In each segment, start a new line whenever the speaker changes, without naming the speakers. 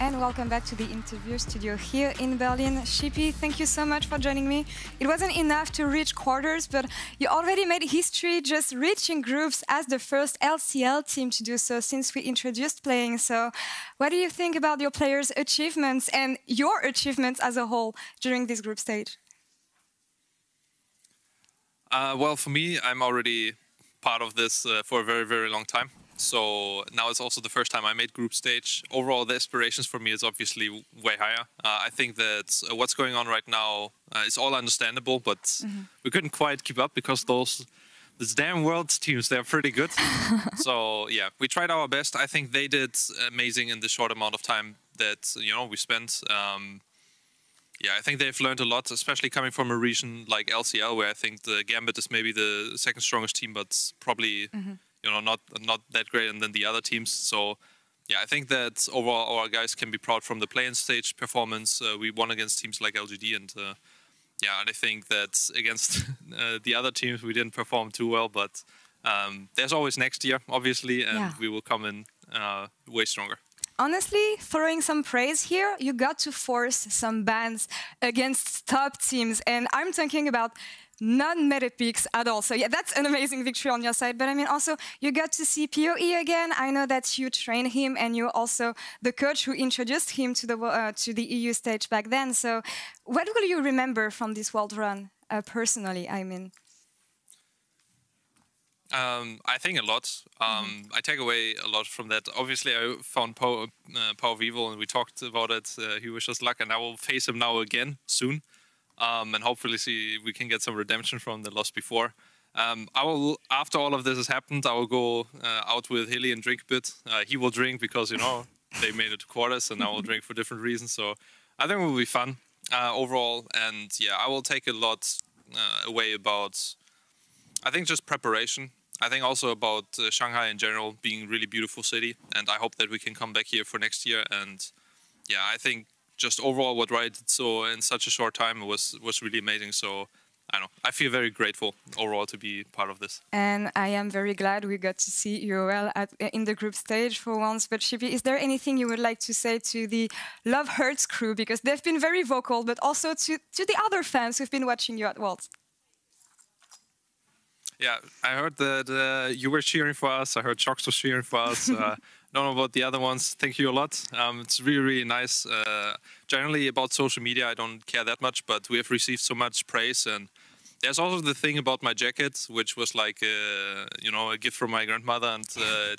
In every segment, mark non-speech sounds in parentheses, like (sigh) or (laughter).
and welcome back to the interview studio here in Berlin. Sheepy, thank you so much for joining me. It wasn't enough to reach quarters, but you already made history just reaching groups as the first LCL team to do so since we introduced playing. So, what do you think about your players' achievements and your achievements as a whole during this group stage?
Uh, well, for me, I'm already part of this uh, for a very, very long time. So now it's also the first time I made group stage. Overall, the aspirations for me is obviously way higher. Uh, I think that uh, what's going on right now uh, is all understandable, but mm-hmm. we couldn't quite keep up because those these damn world teams they're pretty good. (laughs) so yeah, we tried our best. I think they did amazing in the short amount of time that you know we spent. Um, yeah, I think they've learned a lot, especially coming from a region like LCL, where I think the Gambit is maybe the second strongest team, but probably. Mm-hmm you know not not that great, and then the other teams. So yeah, I think that overall our guys can be proud from the play-in stage performance. Uh, we won against teams like LGD, and uh, yeah, and I think that against (laughs) uh, the other teams we didn't perform too well, but um, there's always next year, obviously, and yeah. we will come in uh, way stronger
honestly, throwing some praise here, you got to force some bans against top teams. And I'm talking about non-meta picks at all. So yeah, that's an amazing victory on your side. But I mean, also you got to see PoE again. I know that you trained him, and you're also the coach who introduced him to the uh, to the EU stage back then. So what will you remember from this world run uh, personally? I mean.
Um, I think a lot. Um, mm-hmm. I take away a lot from that. Obviously, I found Power, uh, PowerOfEvil, and we talked about it. Uh, he just luck, and I will face him now again soon um, and hopefully see we can get some redemption from the loss before. Um, I will, after all of this has happened, I will go uh, out with Hilly and drink a bit. Uh, he will drink because you know (laughs) they made it to quarters, and I will drink for different reasons. So I think it will be fun uh, overall, and yeah, I will take a lot uh, away about. I think just preparation. I think also about uh, Shanghai in general being really beautiful city, and I hope that we can come back here for next year. And yeah, I think just overall what Riot did so in such a short time was was really amazing. So I know. I feel very grateful overall to be part of this.
And I am very glad we got to see UOL at, in the group stage for once. But Sheepy, is there anything you would like to say to the Love Hurts crew? Because they've been very vocal, but also to, to the other fans who've been watching you at Worlds.
Yeah, I heard that uh, you were cheering for us. I heard Shox was cheering for us. (laughs) Uh, don't know about the other ones. Thank you a lot. Um, it's really, really nice. Uh, generally, about social media, I don't care that much, but we have received so much praise. And there's also the thing about my jacket, which was like, uh, you know, a gift from my grandmother. And uh,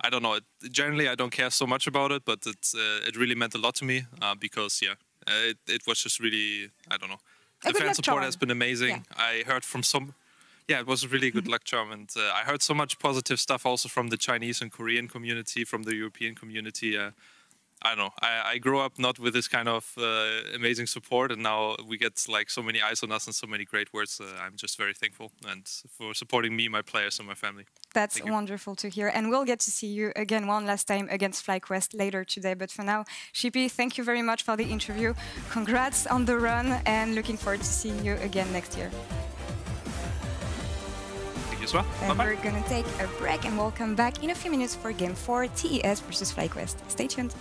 I don't know. It, generally, I don't care so much about it, but it, uh, it really meant a lot to me uh, because, yeah, it, it was just really, I don't know. The fan support has been amazing. Yeah. I heard from some yeah, it was a really good luck charm, and uh, I heard so much positive stuff also from the Chinese and Korean community, from the European community. Uh, I don't know. I, I, grew up not with this kind of uh, amazing support, and now we get like so many eyes on us and so many great words. Uh, I'm just very thankful and for supporting me, my players, and my family.
That's wonderful to hear, and we'll get to see you again one last time against FlyQuest later today. But for now, Sheepy, thank you very much for the interview. Congrats on the run, and looking forward to seeing you again next year
as well.
And Bye -bye. we're going to take a break and we'll come back in a few minutes for Game 4 TES versus FlyQuest. Stay tuned.